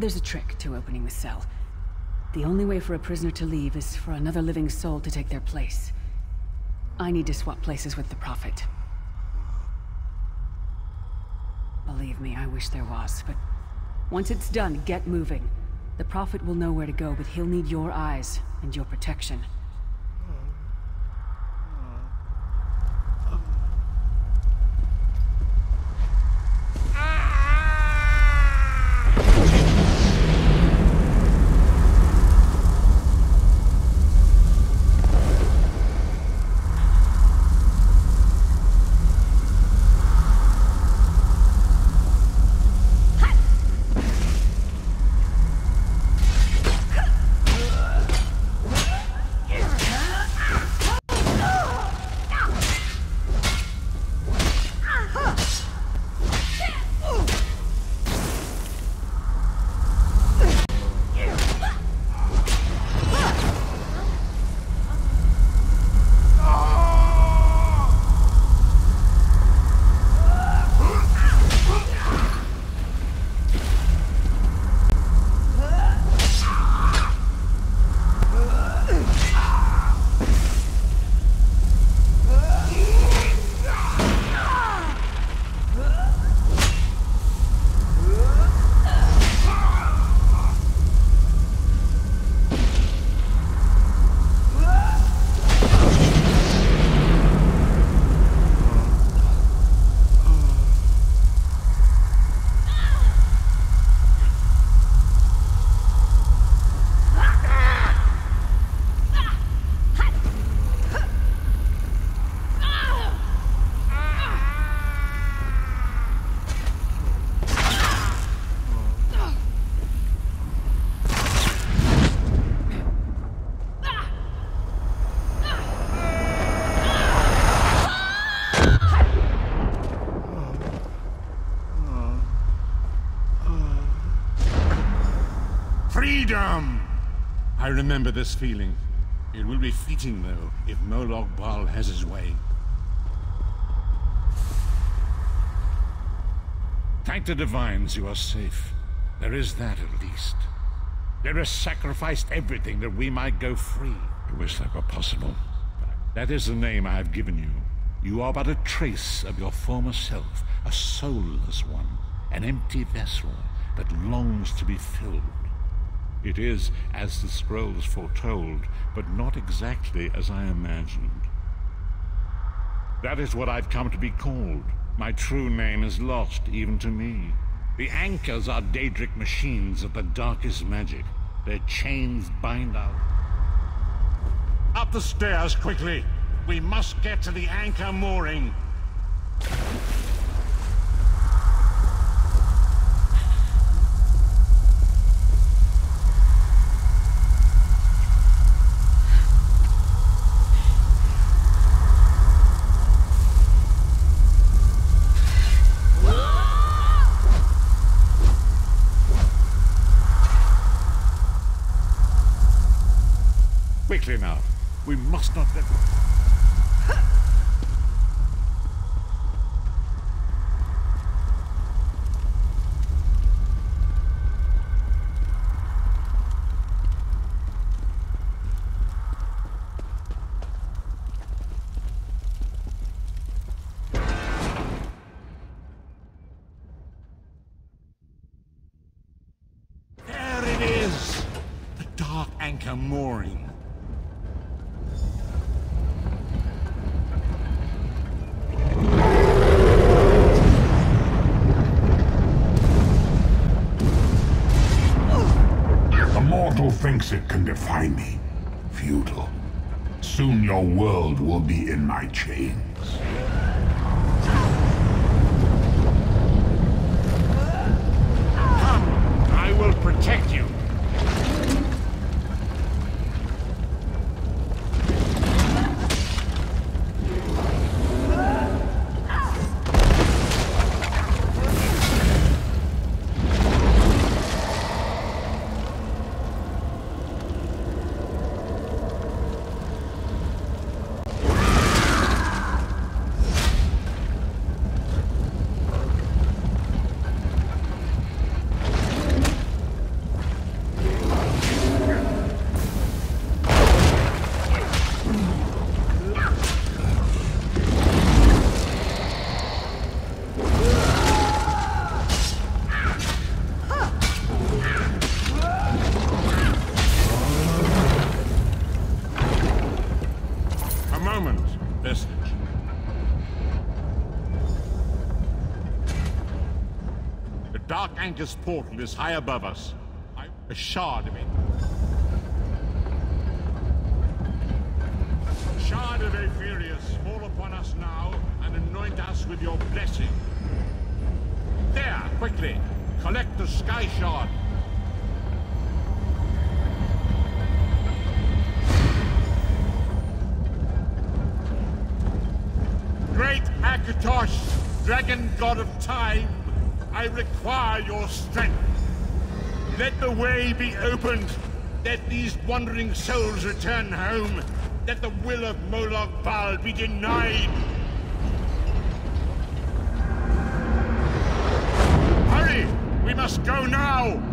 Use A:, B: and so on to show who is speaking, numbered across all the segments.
A: There's a trick to opening the cell. The only way for a prisoner to leave is for another living soul to take their place. I need to swap places with the Prophet. Believe me, I wish there was, but once it's done, get moving. The Prophet will know where to go, but he'll need your eyes and your protection.
B: Freedom! I remember this feeling. It will be fleeting, though, if Molag Bal has his way. Thank the Divines you are safe. There is that at least. There has sacrificed everything that we might go free. I wish that were possible. That is the name I have given you. You are but a trace of your former self, a soulless one, an empty vessel that longs to be filled. It is as the scrolls foretold, but not exactly as I imagined. That is what I've come to be called. My true name is lost even to me. The anchors are Daedric machines of the darkest magic. Their chains bind out. Up the stairs, quickly! We must get to the anchor mooring. Quickly now. We must not let... There it is! The dark anchor mooring.
C: The mortal thinks it me. Futile. Soon your world will be in my chains.
B: Anchor's portal is high above us. A shard of it. Shard of Aetherius, fall upon us now and anoint us with your blessing. There, quickly, collect the Sky Shard. Great Akatosh, dragon god of time, I require your strength. Let the way be opened. Let these wandering souls return home. Let the will of Molag Bal be denied. Hurry! We must go now!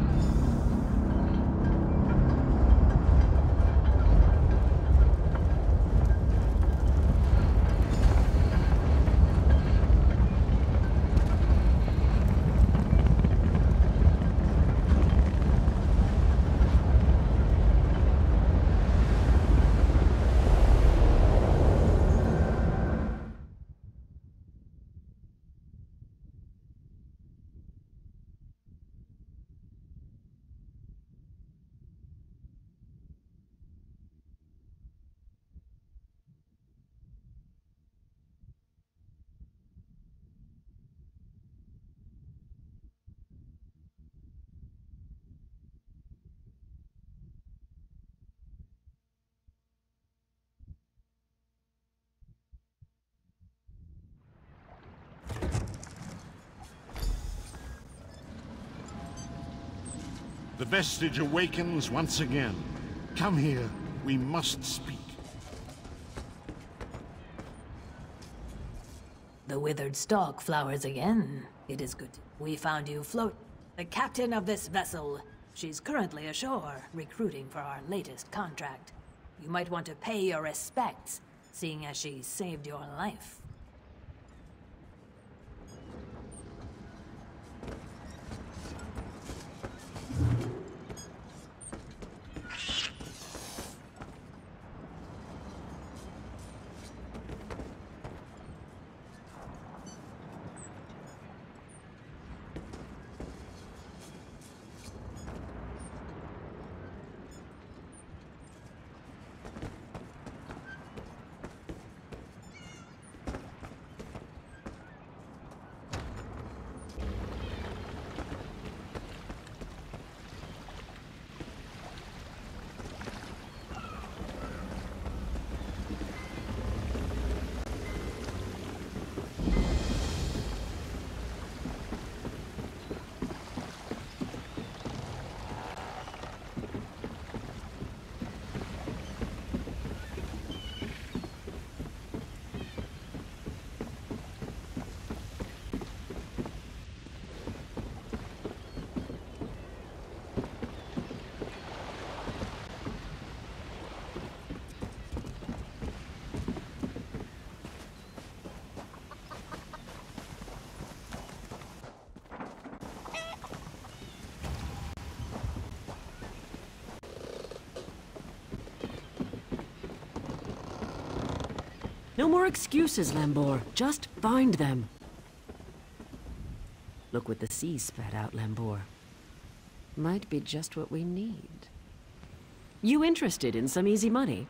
B: Vestige awakens once again. Come here. We must speak.
D: The withered stalk flowers again. It is good. We found you float. The captain of this vessel. She's currently ashore, recruiting for our latest contract. You might want to pay your respects, seeing as she saved your life.
A: No more excuses, Lambor. Just find them. Look what the sea spat out, Lambor. Might be just what we need. You interested in some easy money?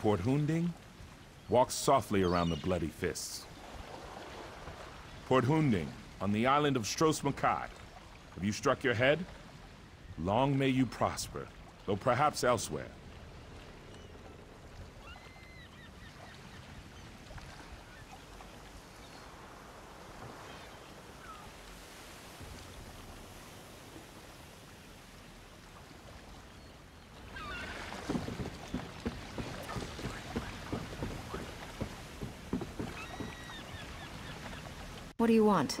E: Port Hunding? Walk softly around the bloody fists. Port Hunding, on the island of Stros M'Kai. Have you struck your head? Long may you prosper, though perhaps elsewhere.
C: What do you want?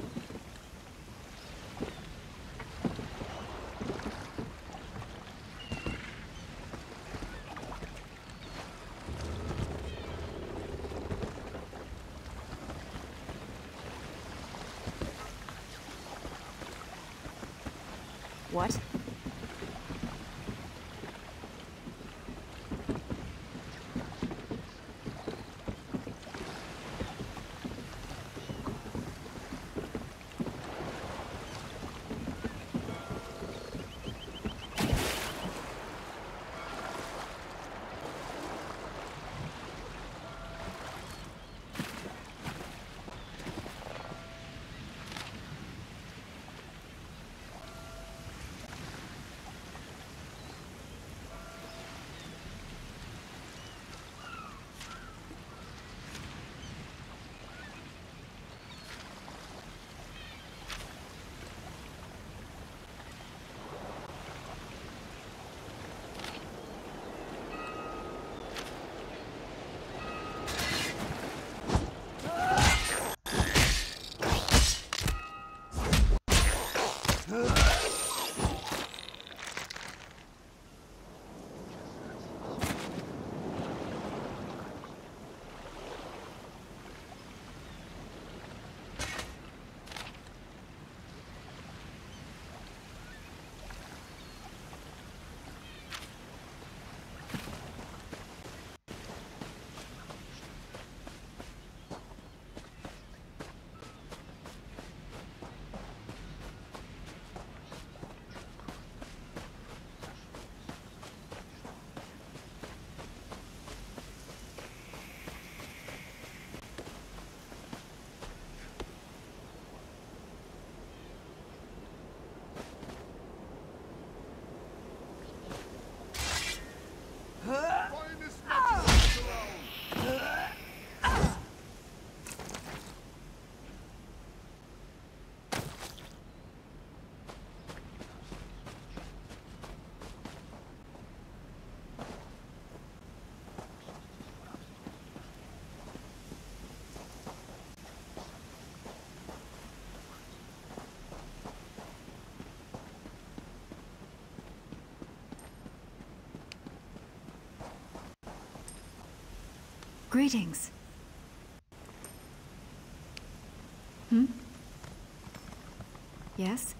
C: Greetings. Hmm? Yes?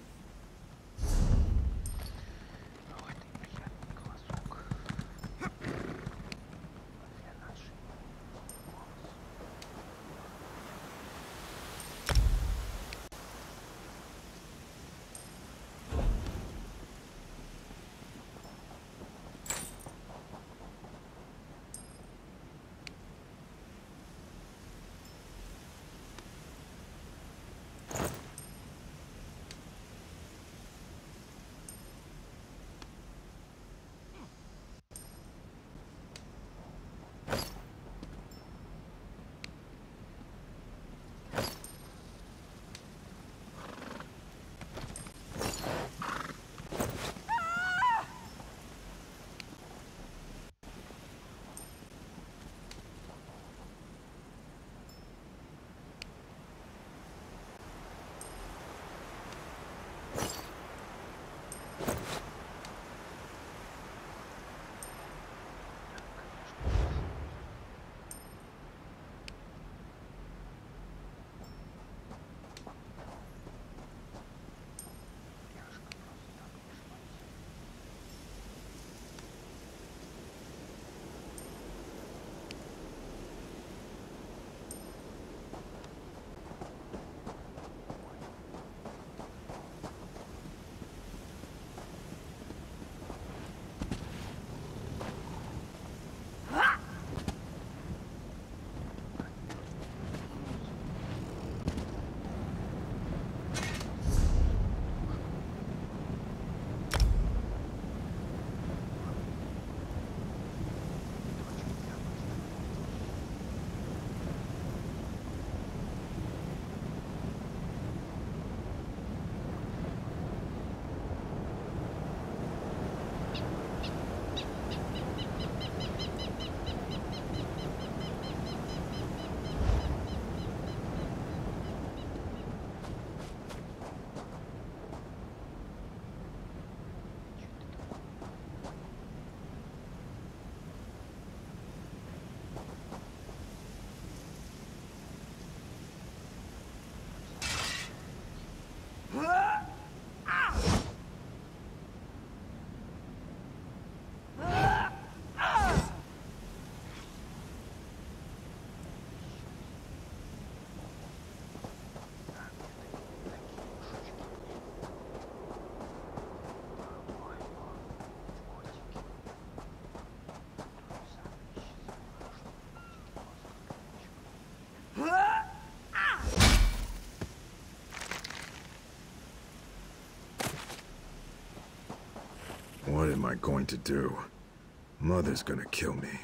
F: I going to do? Mother's gonna kill me.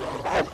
C: Oh,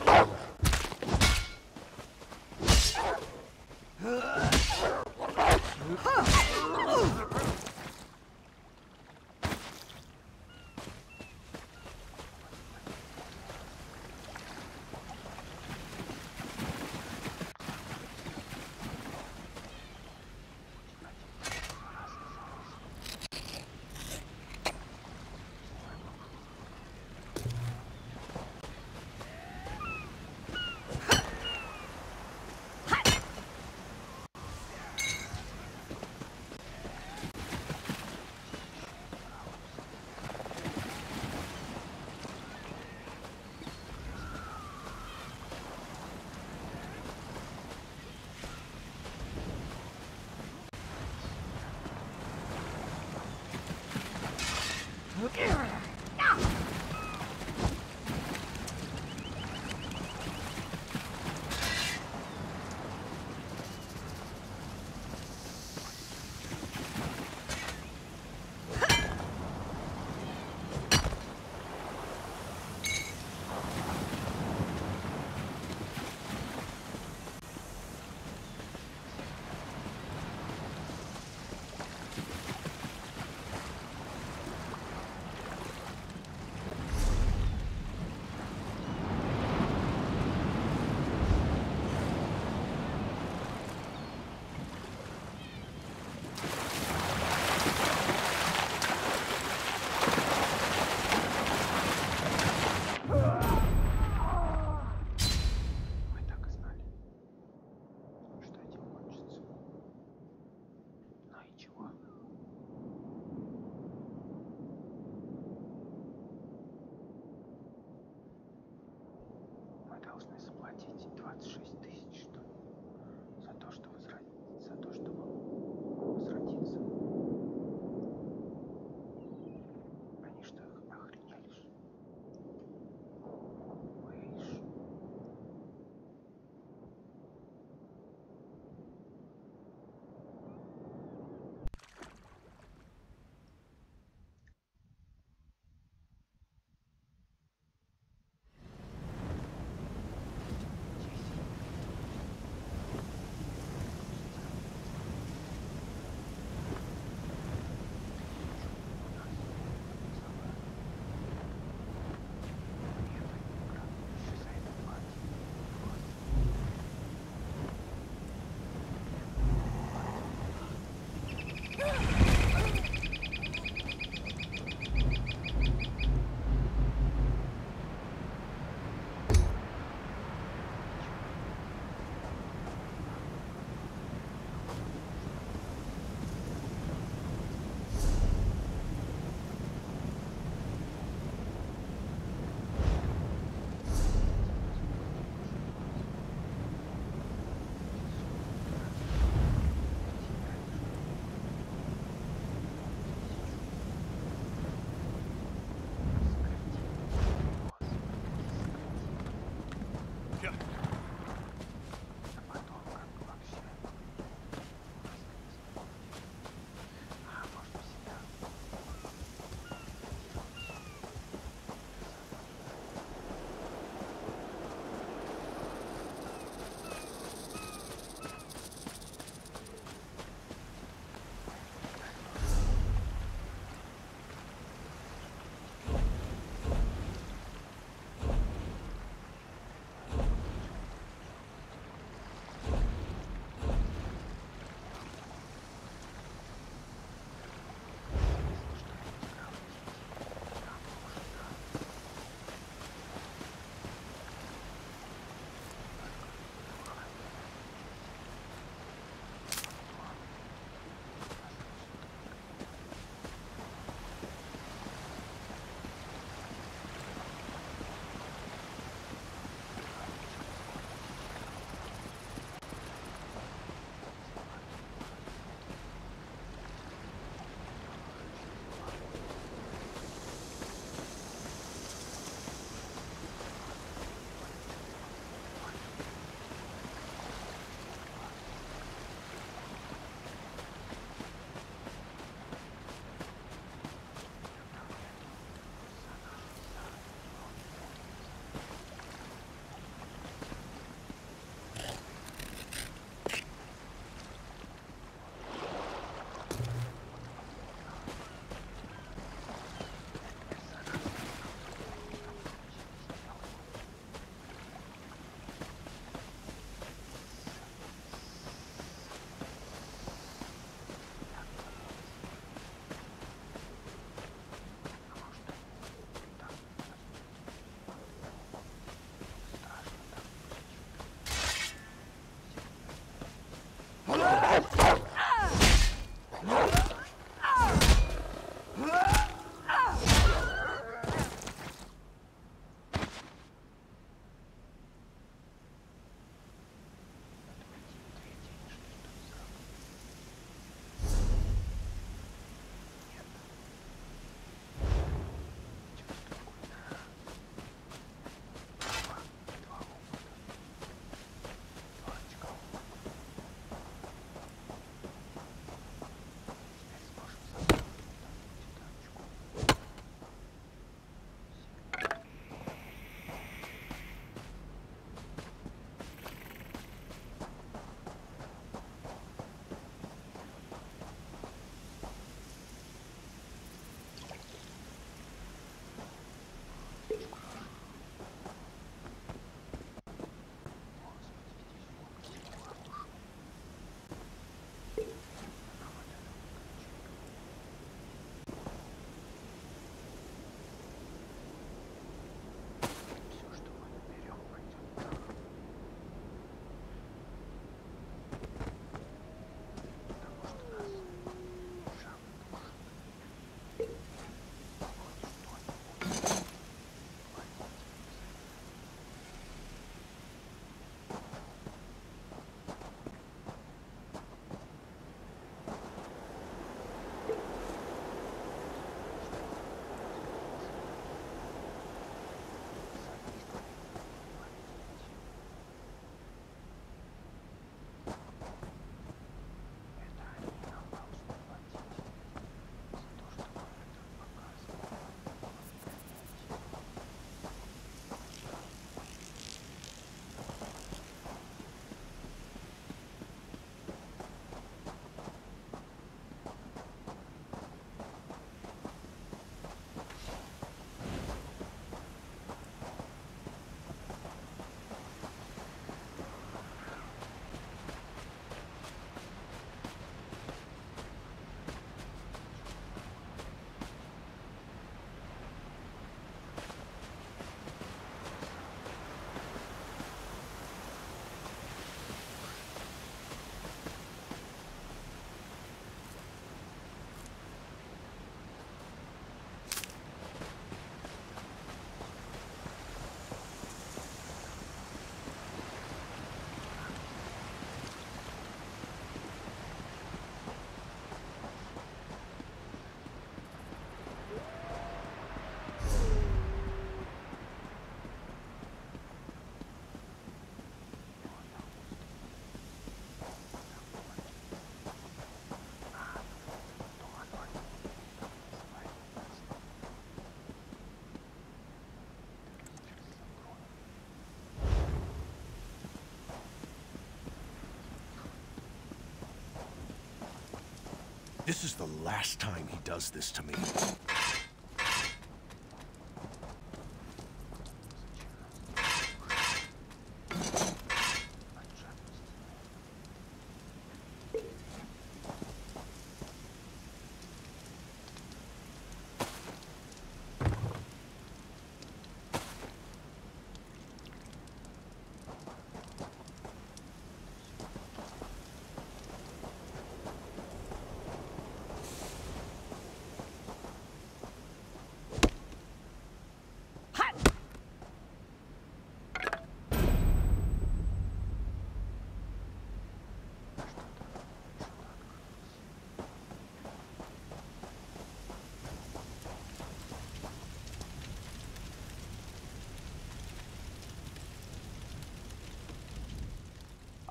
C: This is the last time he does this to me.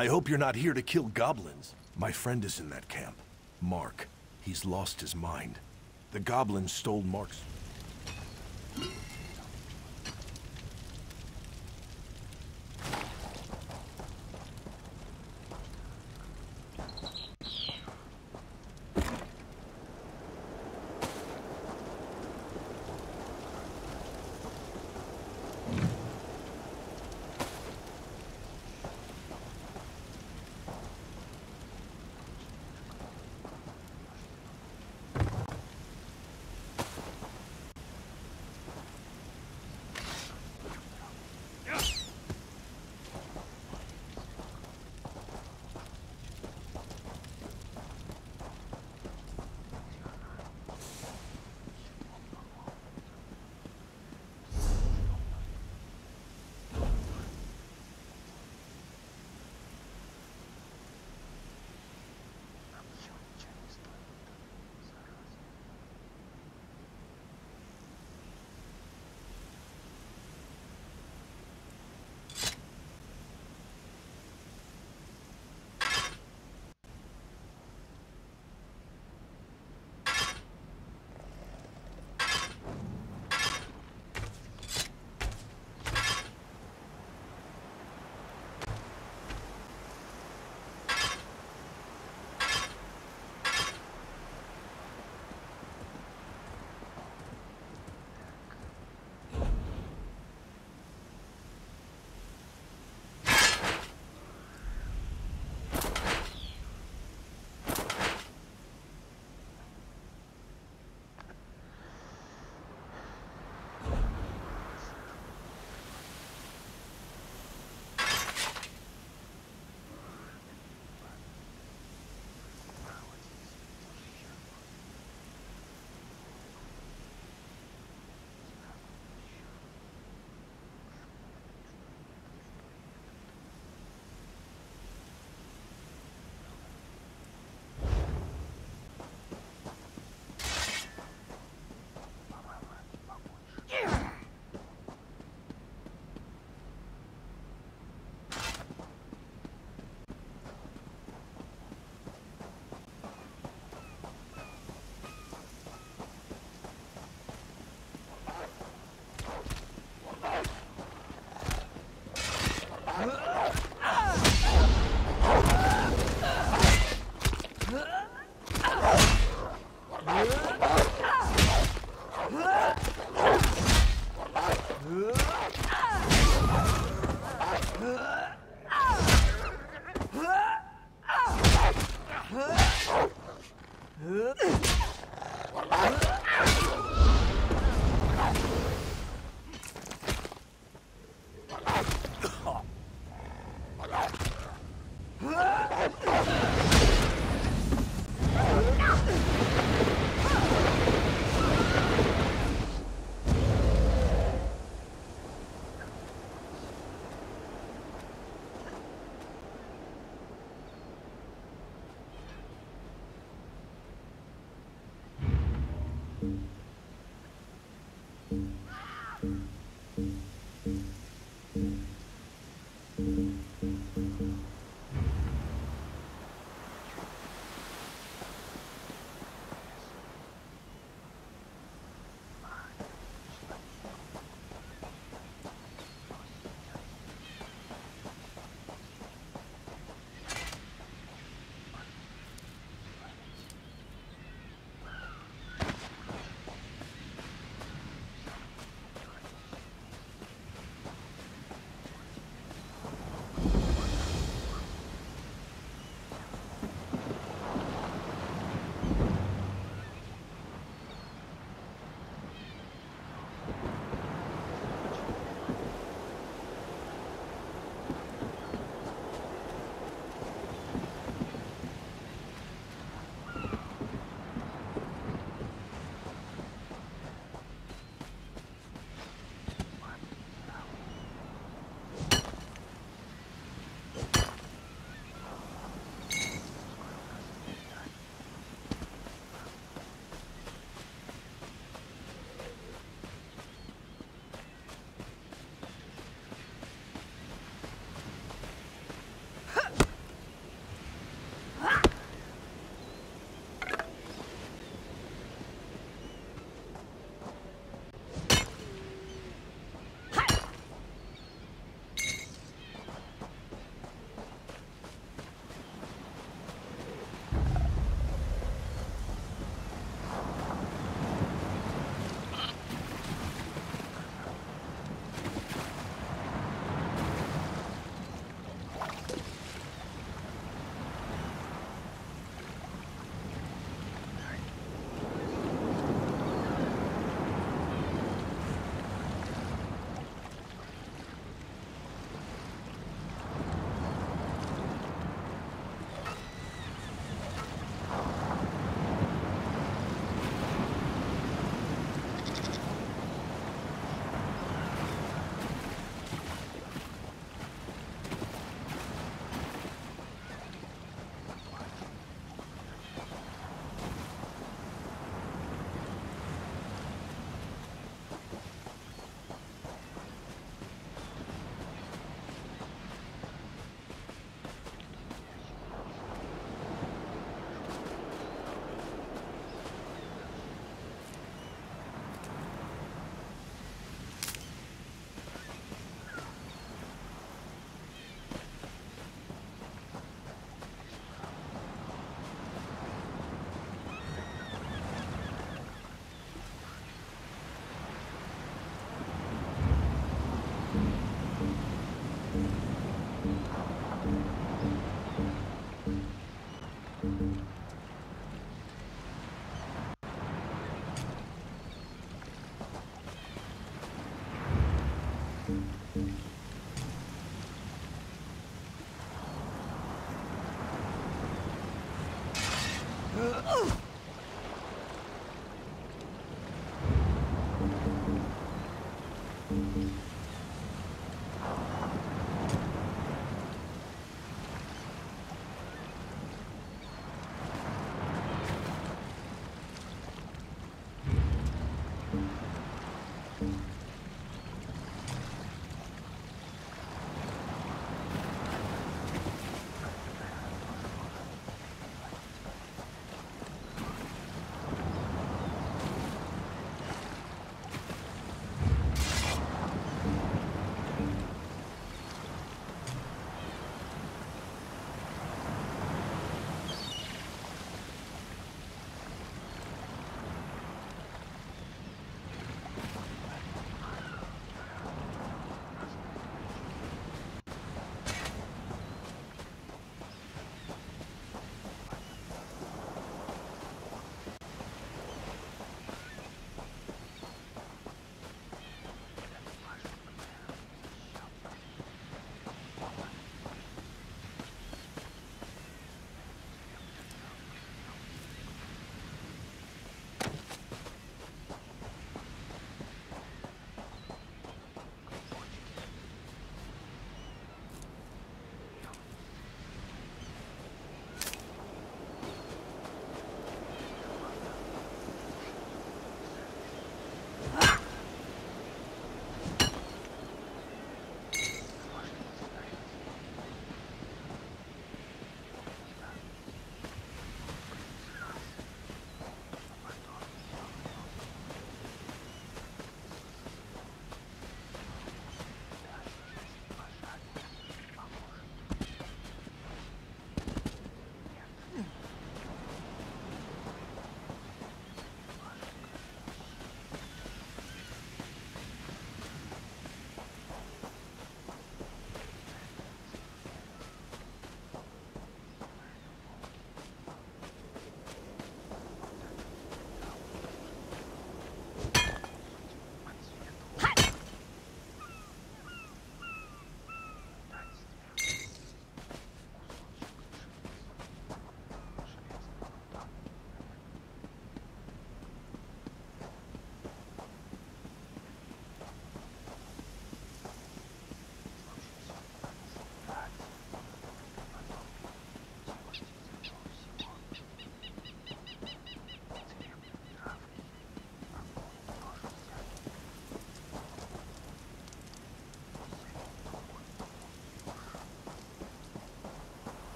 C: I hope you're not here to kill goblins. My friend is in that camp. Mark. He's lost his mind. The goblins stole Mark's...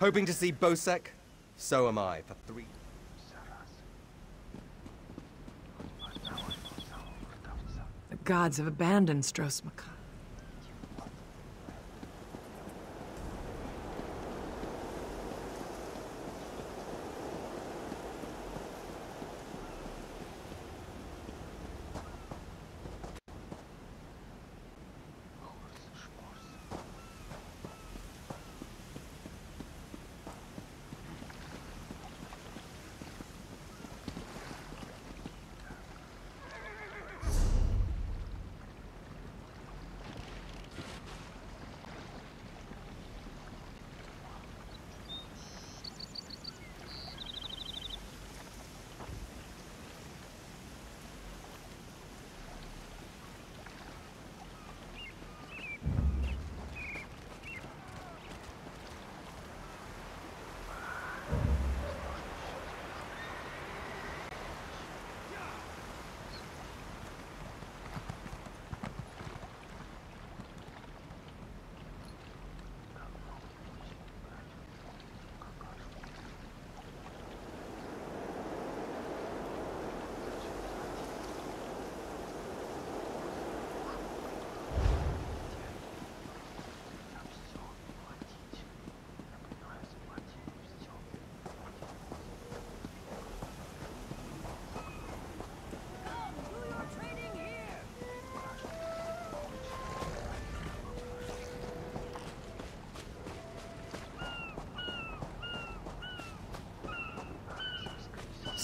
G: Hoping to see Bosek? So am I, for three...
C: The gods have abandoned Makar.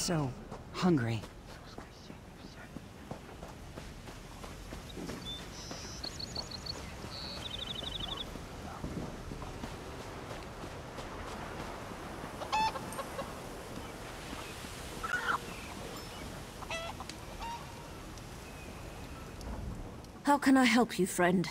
H: So, hungry.
I: How can I help you, friend?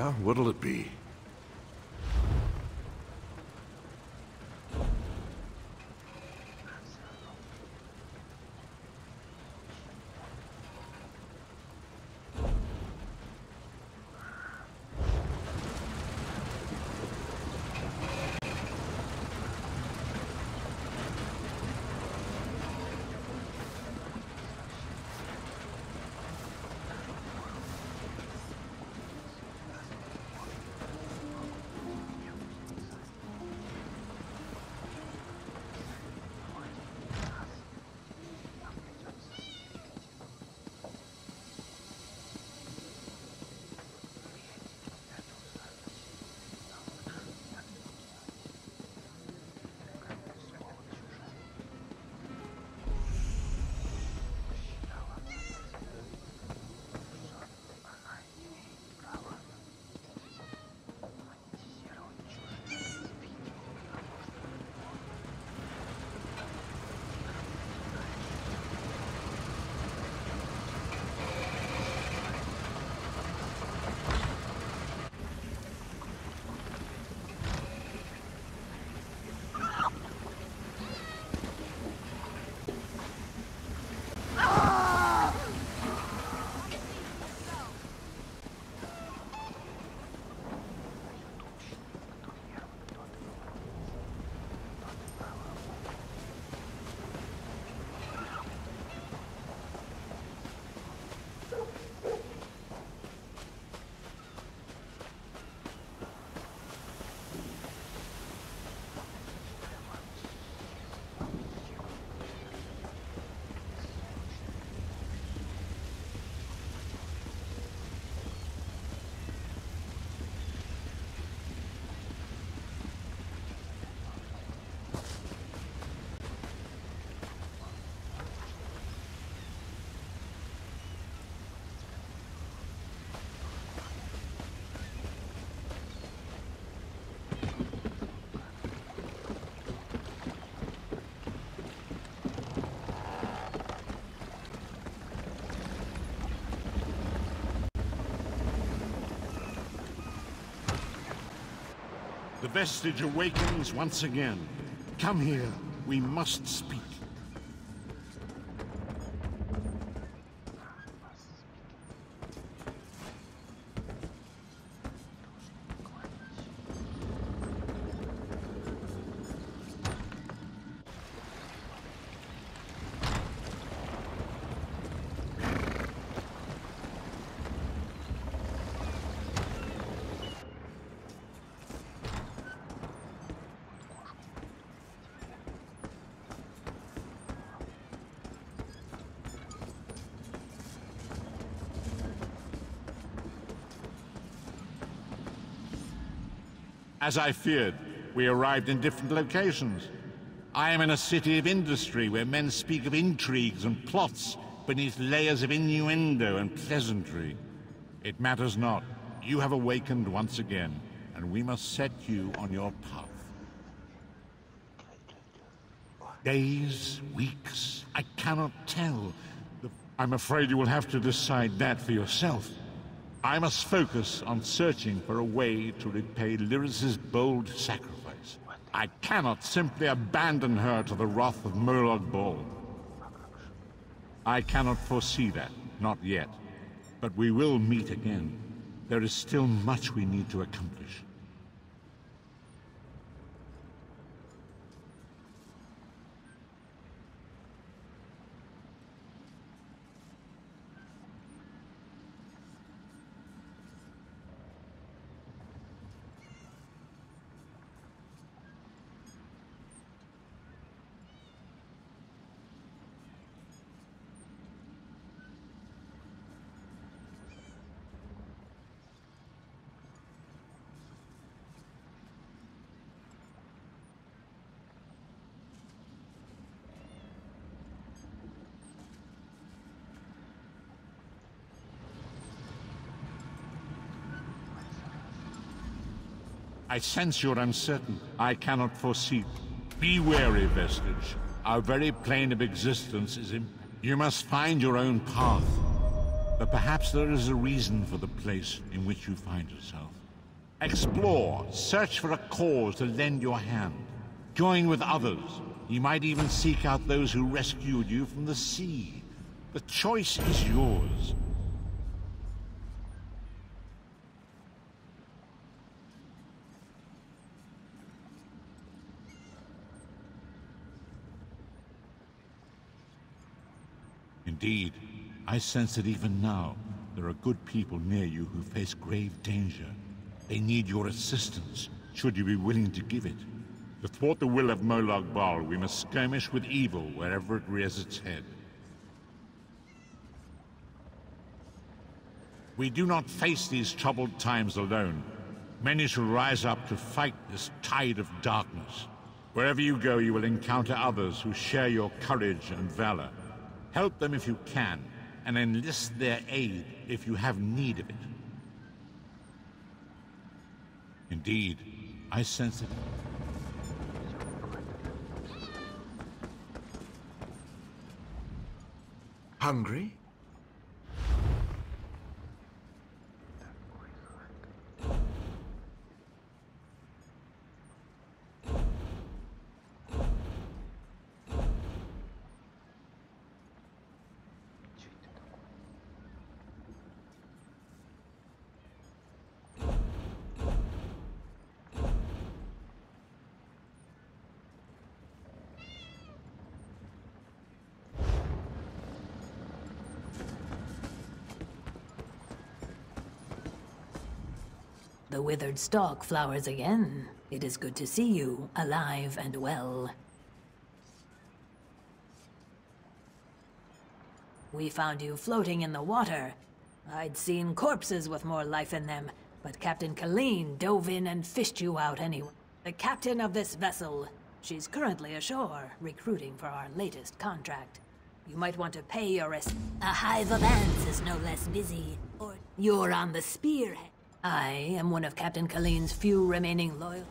C: Yeah? What'll it be?
B: The vestige awakens once again. Come here. We must speak. As I feared, we arrived in different locations. I am in a city of industry where men speak of intrigues and plots beneath layers of innuendo and pleasantry. It matters not. You have awakened once again, and we must set you on your path. Days, weeks, I cannot tell. I'm afraid you will have to decide that for yourself. I must focus on searching for a way to repay Lyris's bold sacrifice. I cannot simply abandon her to the wrath of Molag Bal. I cannot foresee that, not yet. But we will meet again. There is still much we need to accomplish. Sense you're uncertain. I cannot foresee. Be wary, Vestige. Our very plane of existence is in... You must find your own path. But perhaps there is a reason for the place in which you find yourself. Explore, search for a cause to lend your hand. Join with others. You might even seek out those who rescued you from the sea. The choice is yours. Indeed, I sense that even now, there are good people near you who face grave danger. They need your assistance, should you be willing to give it. To thwart the will of Molag Bal, we must skirmish with evil wherever it rears its head. We do not face these troubled times alone. Many shall rise up to fight this tide of darkness. Wherever you go, you will encounter others who share your courage and valor. Help them if you can, and enlist their aid if you have need of it. Indeed, I sense it.
J: Hungry?
D: Withered stalk flowers again. It is good to see you, alive and well. We found you floating in the water. I'd seen corpses with more life in them, but Captain Kaleen dove in and fished you out anyway. The captain of this vessel. She's currently ashore, recruiting for our latest contract. You might want to pay your A hive of ants is no less busy. Or you're on the spearhead. I am one of Captain Kaleen's few remaining loyal.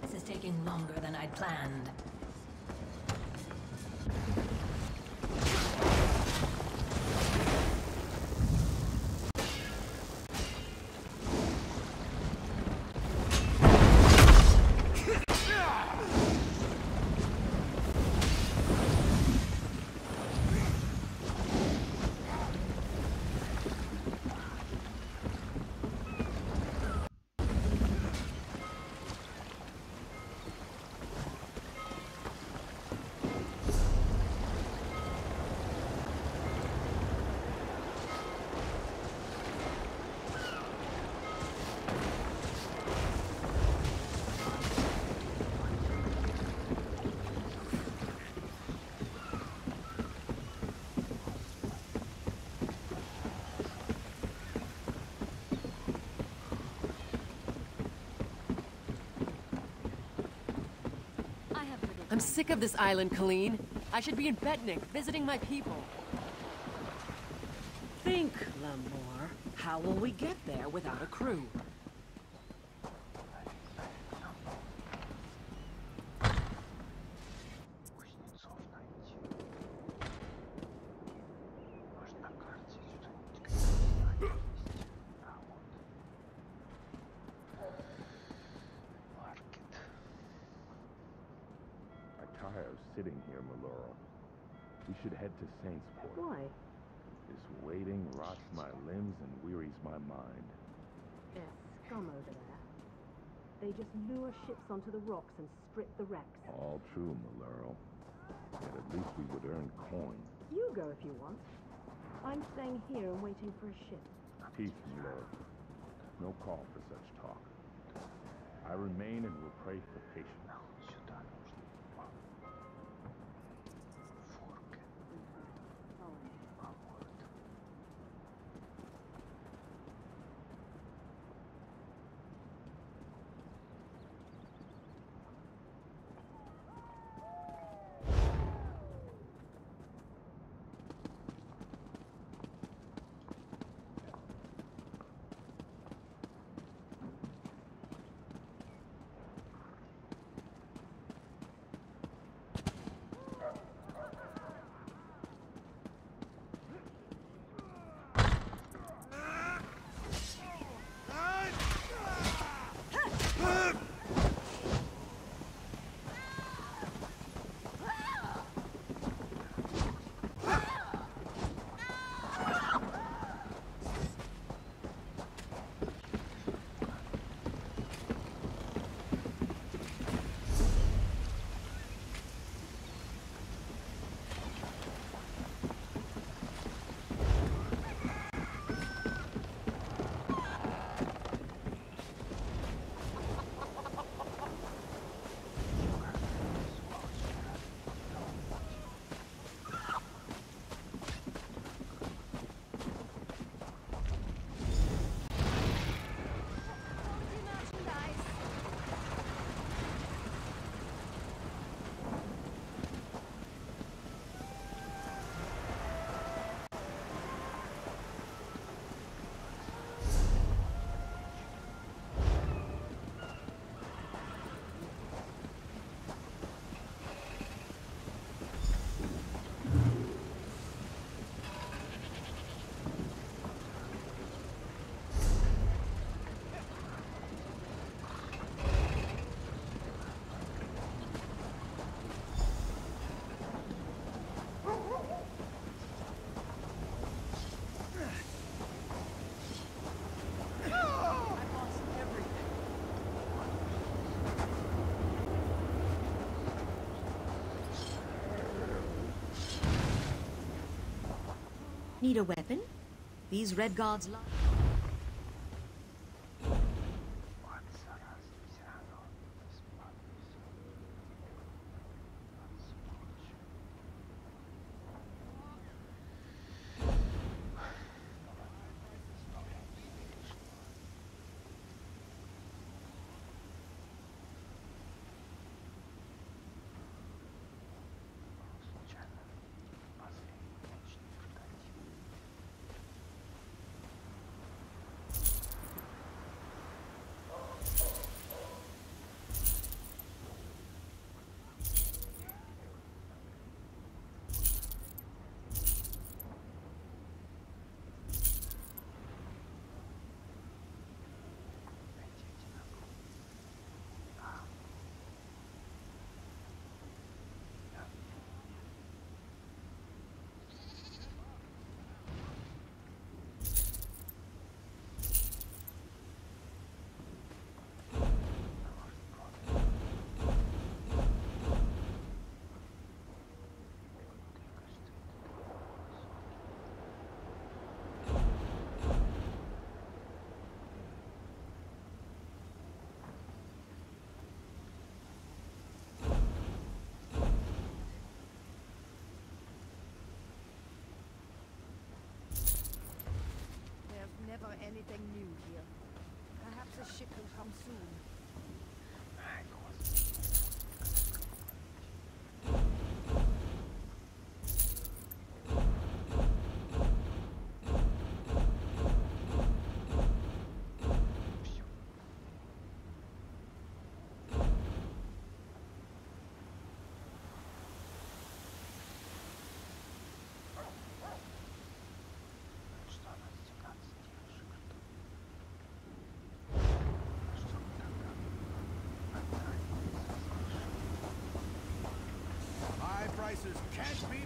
D: This is taking longer than I'd planned.
K: I'm sick of this island, Kaleen. I should be in Betnikh, visiting my people.
I: Think, Lemore. How will we get there without a crew?
E: Sitting here, Maloro. We should head to Saintsport.
L: Why?
E: This waiting rots my limbs and wearies my mind.
L: There's scum over there. They just lure ships onto the rocks and strip the wrecks.
E: All true, Maloro. Yet at least we would earn coin.
L: You go if you want. I'm staying here and waiting for a ship.
E: Peace, Maloro. No call for such talk. I remain and will pray for patience.
C: Need a weapon? These red guards love.
M: Anything new here. Perhaps a ship will come soon.
N: forces can't be